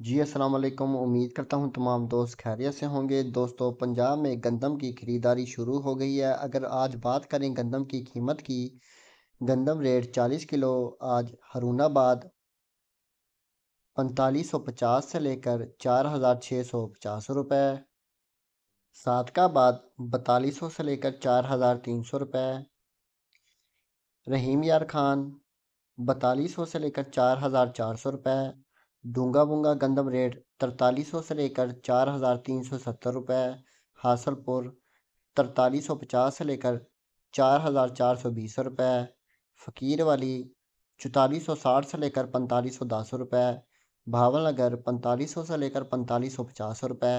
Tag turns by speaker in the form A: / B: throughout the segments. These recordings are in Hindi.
A: जी, अस्सलाम वालेकुम। उम्मीद करता हूँ तमाम दोस्त खैरियत से होंगे। दोस्तों, पंजाब में गंदम की ख़रीदारी शुरू हो गई है। अगर आज बात करें गंदम की कीमत की, गंदम रेट 40 किलो, आज हरूनाबाद पैंतालीस सौ पचास से लेकर चार हज़ार छः सौ पचास रुपये सादकाबाद बतालीस सौ से लेकर चार हज़ार तीन सौ रुपये रहीम यार खान बतालीस सौ से लेकर चार हज़ार चार सौ रुपये डूँगा बूँगा गंदम रेट तरतालीस सौ से लेकर चार हज़ार तीन सौ सत्तर रुपये हासलपुर तरतालीस सौ पचास से लेकर चार हज़ार चार सौ बीस रुपये फ़कीर वाली चौतालीस सौ साठ से लेकर पैंतालीस सौ दस रुपये भावलनगर पैंतालीस सौ से लेकर पैंतालीस सौ पचास रुपये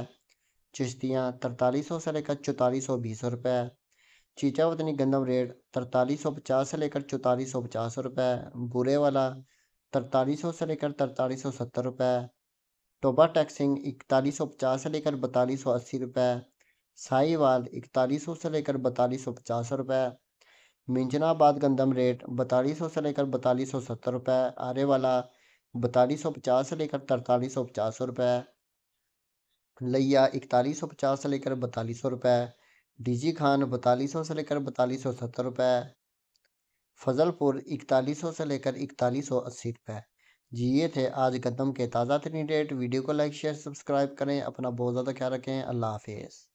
A: चिश्तियाँ तरतालीस सौ से लेकर चौतालीस सौ बीस रुपये चीचा वतनी गंदम रेट तरतालीस सौ पचास से लेकर चौतालीस सौ पचास रुपये बुरे वाला तरतालीस सौ लेकर तरतालीस सौ सत्तर रुपये टोबा टैक्सिंग इकतालीस सौ पचास से लेकर बतालीस सौ अस्सी रुपये साईवाल इकतालीस सौ से लेकर बतालीस सौ पचास रुपये मिंजनाबाद गंदम रेट बतालीस सौ से लेकर बतालीस सौ सत्तर रुपये आरे वाला बतालीस सौ पचास से लेकर तरतालीस सौ पचास रुपये लैया इकतालीस सौ पचास से लेकर बतालीस सौ रुपये डीजी खान बतालीस सौ से लेकर बतालीस सौ सत्तर रुपये फजलपुर इकतालीस सौ लेकर इकतालीस सौ अस्सी रुपये जी, ये थे आज कदम के ताज़ा तरीन रेट। वीडियो को लाइक, शेयर, सब्सक्राइब करें। अपना बहुत ज़्यादा ख्याल रखें। अल्लाह हाफिज़।